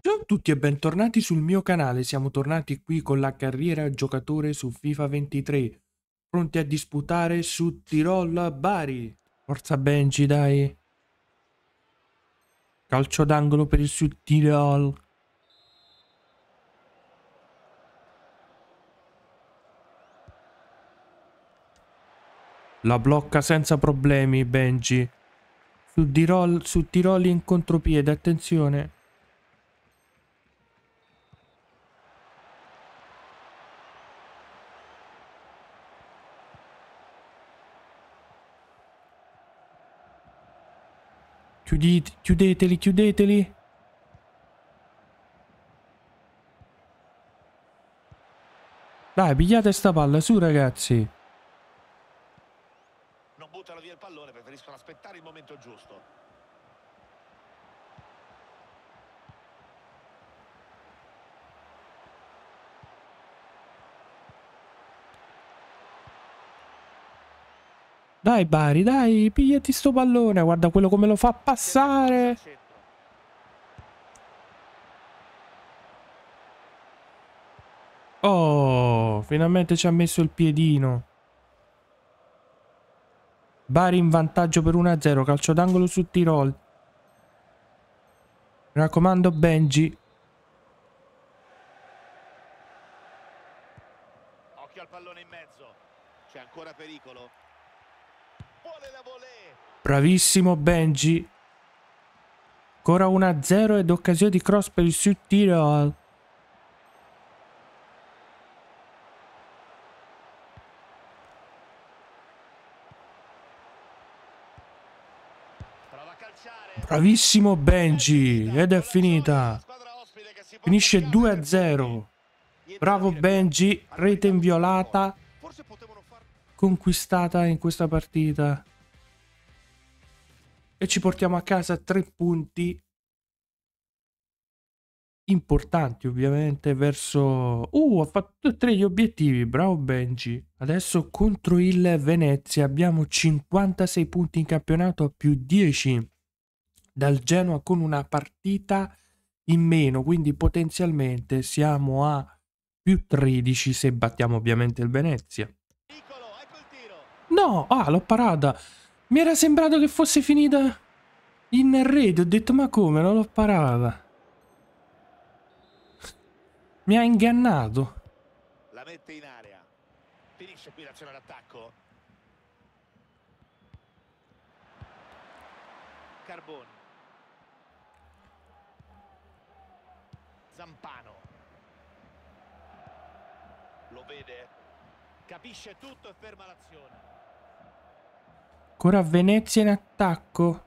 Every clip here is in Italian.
Ciao a tutti e bentornati sul mio canale, siamo tornati qui con la carriera giocatore su FIFA 23, pronti a disputare su Tirol Bari. Forza Benji, dai. Calcio d'angolo per il Sud Tirol. La blocca senza problemi Benji. Su, Tirol, su Tiroli in contropiede, attenzione. Chiudite, chiudeteli, chiudeteli. Dai, pigliate sta palla, su ragazzi. Non buttano via il pallone, preferiscono aspettare il momento giusto. Dai Bari, dai, pigliati sto pallone, guarda quello come lo fa passare. Oh, finalmente ci ha messo il piedino. Bari in vantaggio per 1-0, calcio d'angolo su Tirol. Mi raccomando Benji. Occhio al pallone in mezzo. C'è ancora pericolo. Vuole la volée. Bravissimo Benji. Ancora 1-0 ed occasione di cross per il Sud Tirol. Prova a calciare. Bravissimo Benji. Ed è finita. Finisce giocare. 2-0. Bravo Benji. Rete inviolata. Conquistata in questa partita. E ci portiamo a casa tre punti. Importanti ovviamente verso... Uh, ha fatto tre gli obiettivi. Bravo Benji. Adesso contro il Venezia abbiamo 56 punti in campionato a più 10 dal Genoa con una partita in meno. Quindi potenzialmente siamo a più 13 se battiamo ovviamente il Venezia. No, ah, l'ho parata. Mi era sembrato che fosse finita in rete. Ho detto, ma come? Non l'ho parata. Mi ha ingannato. La mette in area. Finisce qui l'azione d'attacco. Carboni. Zampano. Lo vede. Capisce tutto e ferma l'azione. Ancora Venezia in attacco.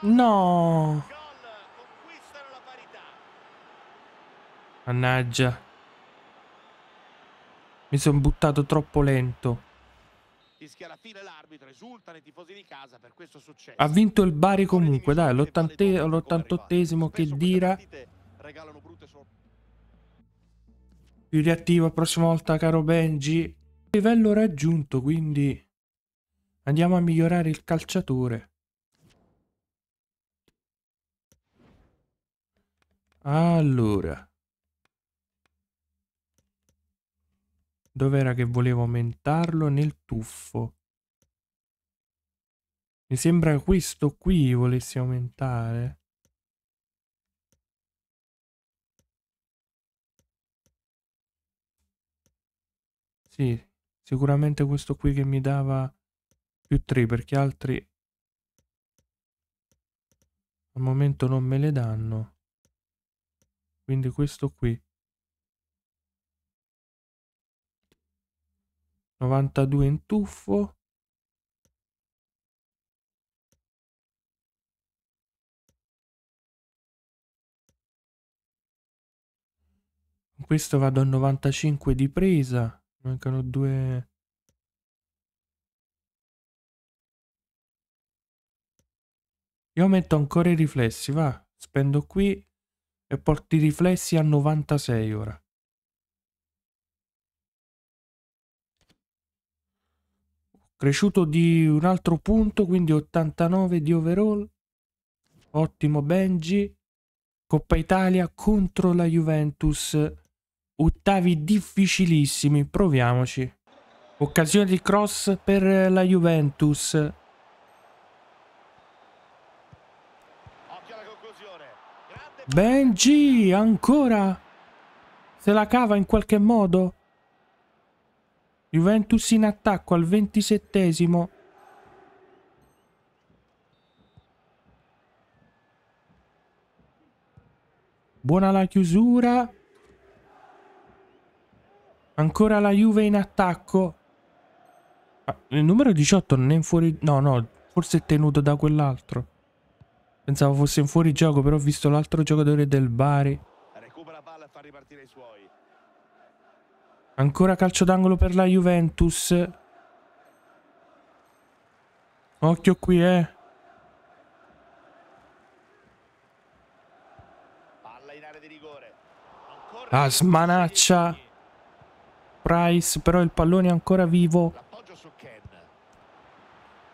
No. Gol. Conquistano la parità. Mannaggia. Mi sono buttato troppo lento. Fischia la fine l'arbitro, esultano i tifosi di casa per questo successo. Ha vinto il Bari comunque, dai, l'ottante- l'88esimo che dira. Più reattivo prossima volta, caro Benji. Livello raggiunto, quindi andiamo a migliorare il calciatore. Allora. Dov'era che volevo aumentarlo? Nel tuffo. Mi sembra questo qui volessi aumentare. Sì, sicuramente questo qui che mi dava più 3 perché altri al momento non me le danno. Quindi questo qui. 92 in tuffo. Questo vado a 95 di presa. Mancano due. Io metto ancora i riflessi, va. Spendo qui e porto i riflessi a 96 ora. Cresciuto di un altro punto, quindi 89 di overall. Ottimo Benji. Coppa Italia contro la Juventus. Ottavi difficilissimi, proviamoci. Occasione di cross per la Juventus. Benji, ancora. Se la cava in qualche modo. Juventus in attacco al ventisettesimo. Buona la chiusura. Ancora la Juve in attacco. Ah, il numero 18 non è in fuori... No, no, forse è tenuto da quell'altro. Pensavo fosse in fuorigioco, però ho visto l'altro giocatore del Bari. recupera palla e fa ripartire i suoi. Ancora calcio d'angolo per la Juventus. Occhio qui, eh. Palla in area di rigore. Ancora Ah, smanaccia. Price, però il pallone è ancora vivo.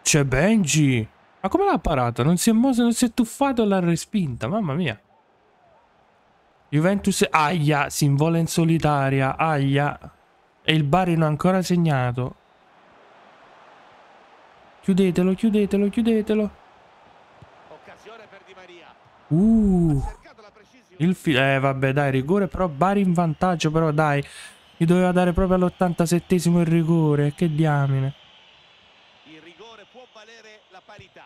C'è Benji. Ma come l'ha parata? Non si è mosso, non si è tuffato l'ha respinta. Mamma mia. Juventus, aia, si invola in solitaria. Aia. E il Bari non ha ancora segnato. Chiudetelo, chiudetelo, chiudetelo. Occasione per Di Maria. Uh. Il fi- eh vabbè dai rigore però Bari in vantaggio però dai gli doveva dare proprio all'87esimo il rigore che diamine Il rigore può valere la parità.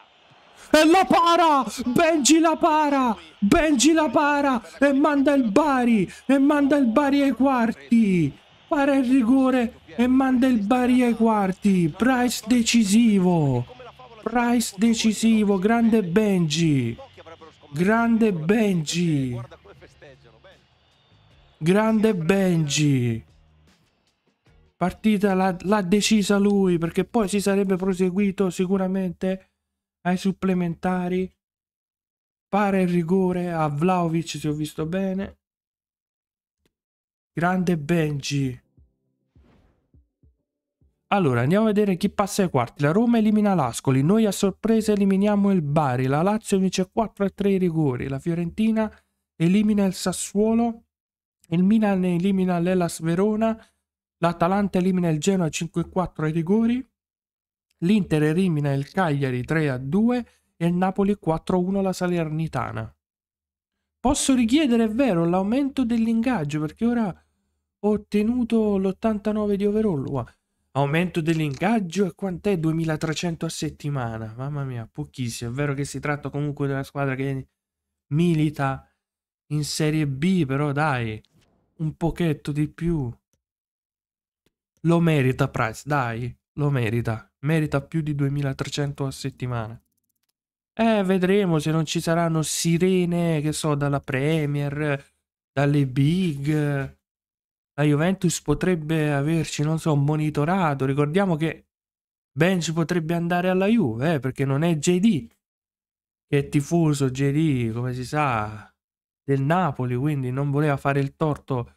e la para Benji la para Benji la para e manda il Bari e manda il Bari ai quarti para il rigore e manda il Bari ai quarti Price decisivo Price decisivo grande Benji grande Benji. Grande Benji. Partita l'ha decisa lui perché poi si sarebbe proseguito sicuramente ai supplementari. Pare il rigore a Vlaovic se ho visto bene. Grande Benji. Allora andiamo a vedere chi passa ai quarti. La Roma elimina l'Ascoli. Noi a sorpresa eliminiamo il Bari. La Lazio vince 4 a 3 i rigori. La Fiorentina elimina il Sassuolo. Il Milan elimina l'Elas Verona, l'Atalanta elimina il Genoa 5-4 ai rigori, l'Inter elimina il Cagliari 3-2 e il Napoli 4-1 la Salernitana. Posso richiedere, è vero, l'aumento dell'ingaggio perché ora ottenuto l'89 di overall. Wow. Aumento dell'ingaggio e quant'è? 2300 a settimana. Mamma mia, pochissimo. È vero che si tratta comunque della squadra che milita in Serie B, però dai, un pochetto di più. Lo merita Price, dai, lo merita. Merita più di 2300 a settimana. Eh, vedremo se non ci saranno sirene, che so, dalla Premier, dalle Big. La Juventus potrebbe averci, non so, monitorato. Ricordiamo che Benji potrebbe andare alla Juve, eh, perché non è JD, che è tifoso JD, come si sa, del Napoli, quindi non voleva fare il torto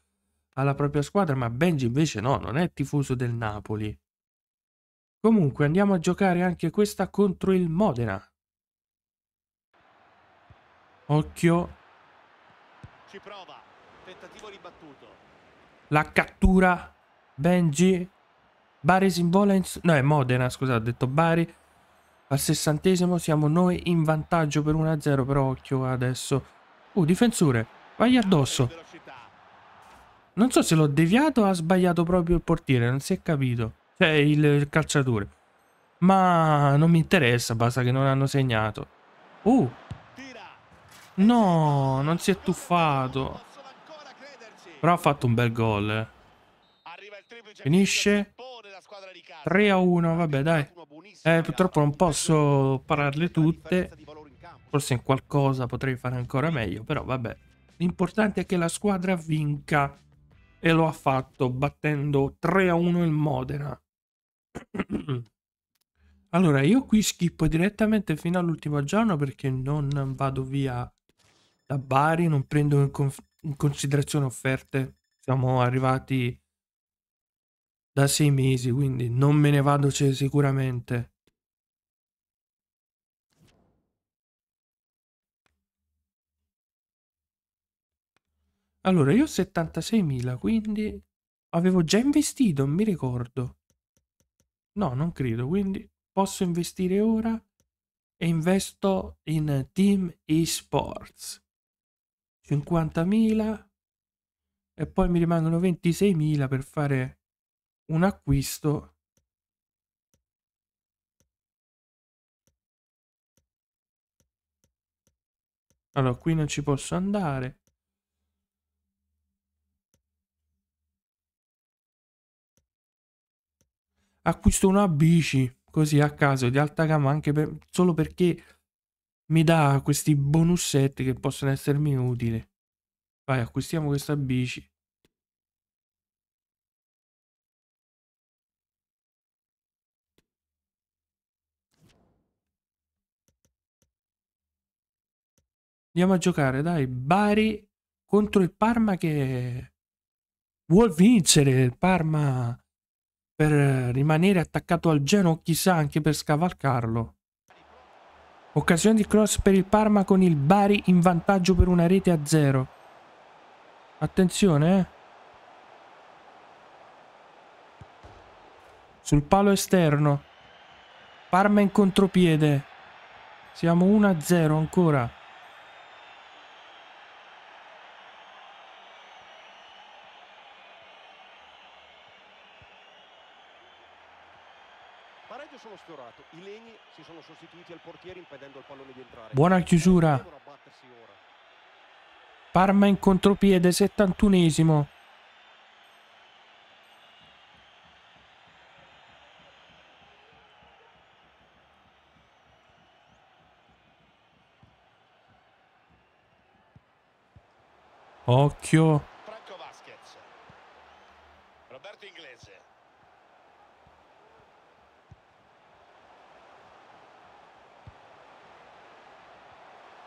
alla propria squadra, ma Benji invece no, non è tifoso del Napoli. Comunque andiamo a giocare anche questa contro il Modena. Occhio, Ci prova. La cattura Benji. Bari si invola in... No, è Modena, scusate, ho detto Bari. Al sessantesimo siamo noi in vantaggio per 1-0, però occhio adesso. Uh, difensore, vai addosso. Non so se l'ho deviato o ha sbagliato proprio il portiere, non si è capito. Cioè il, calciatore. Ma non mi interessa, basta che non hanno segnato. Tira. no, non si è tuffato. Però ha fatto un bel gol. eh. Finisce. che si impone la squadra di casa. 3 a 1, vabbè dai. Eh, purtroppo non posso pararle tutte. Forse in qualcosa potrei fare ancora meglio, però vabbè. L'importante è che la squadra vinca. E lo ha fatto battendo 3 a 1 il Modena. allora, io qui schippo direttamente fino all'ultimo giorno perché non vado via da Bari, non prendo in, in considerazione offerte. Siamo arrivati da sei mesi, quindi non me ne vado sicuramente. Allora, io ho 76.000, quindi avevo già investito, mi ricordo. No, non credo, quindi posso investire ora e investo in Team eSports. 50.000 e poi mi rimangono 26.000 per fare un acquisto. Allora qui non ci posso andare. Acquisto una bici così a caso di alta gamma anche per, solo perché mi dà questi bonussetti che possono essermi utili vai acquistiamo questa bici Andiamo a giocare, dai, Bari contro il Parma che vuol vincere. Il Parma per rimanere attaccato al Genoa, chissà anche per scavalcarlo. Occasione di cross per il Parma con il Bari in vantaggio per una rete a zero. Attenzione, eh. Sul palo esterno. Parma in contropiede. Siamo 1-0 ancora. Pareggio sono sfiorato. I legni si sono sostituiti al portiere impedendo al pallone di entrare. Buona chiusura. Parma in contropiede, 71esimo. Occhio. Franco Vasquez. Roberto Inglese.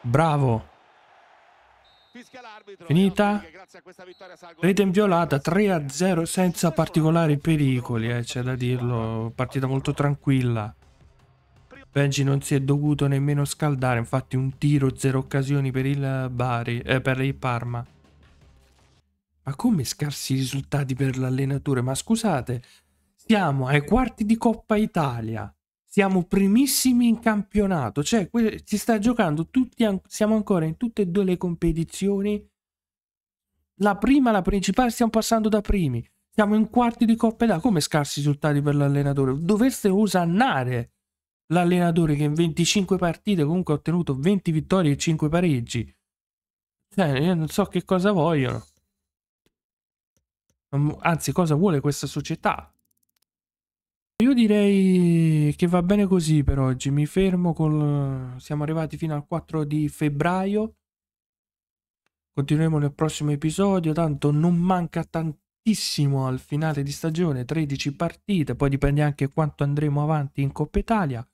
Bravo. Fischia l'arbitro. Finita. E auspica che grazie a questa vittoria salgono Rete inviolata punto 3 a 0 senza particolari pericoli, eh, c'è da dirlo. Partita molto tranquilla. Benji non si è dovuto nemmeno scaldare, infatti un tiro, zero occasioni per il Bari, eh, per il Parma. Ma come scarsi risultati per l'allenatore? Ma scusate, siamo ai quarti di Coppa Italia. Siamo primissimi in campionato, cioè si sta giocando tutti, siamo ancora in tutte e due le competizioni. La prima, la principale, stiamo passando da primi. Siamo in quarti di Coppa Italia. Come scarsi risultati per l'allenatore? Dovreste osannare l'allenatore che in 25 partite comunque ha ottenuto 20 vittorie e 5 pareggi. Cioè, io non so che cosa vogliono. Anzi, cosa vuole questa società? Io direi che va bene così per oggi. Mi fermo col... Siamo arrivati fino al 4 di febbraio. Continueremo nel prossimo episodio. Tanto non manca tantissimo al finale di stagione. 13 partite. Poi dipende anche quanto andremo avanti in Coppa Italia.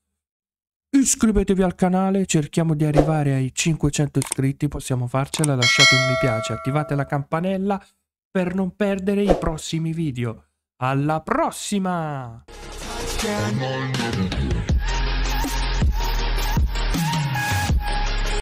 Iscrivetevi al canale. Cerchiamo di arrivare ai 500 iscritti. Possiamo farcela. Lasciate un mi piace. Attivate la campanella per non perdere i prossimi video. Alla prossima!